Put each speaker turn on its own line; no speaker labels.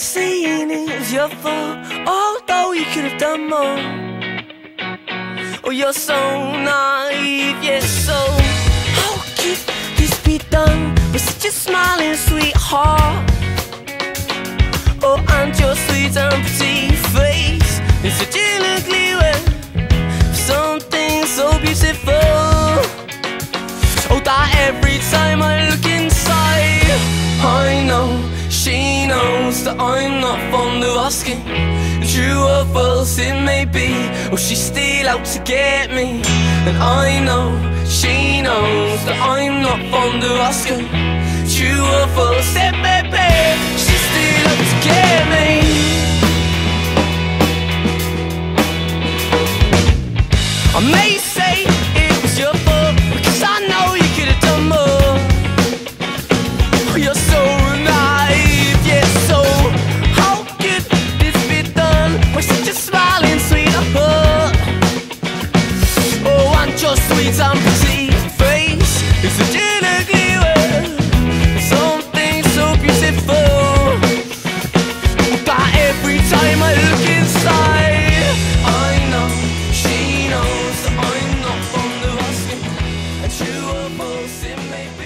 saying it was your fault, although you could have done more. Oh, you're so naive, yes, so how could this be done with such a smiling sweetheart? Oh, and your sweet and pretty face in such an ugly way, something so beautiful. Oh, that every time I look inside, I know I'm not fond of asking. True or false it may be, or she's still out to get me. And I know she knows that I'm not fond of asking. True or false it may be, she's still out to get me. I may chewable, it may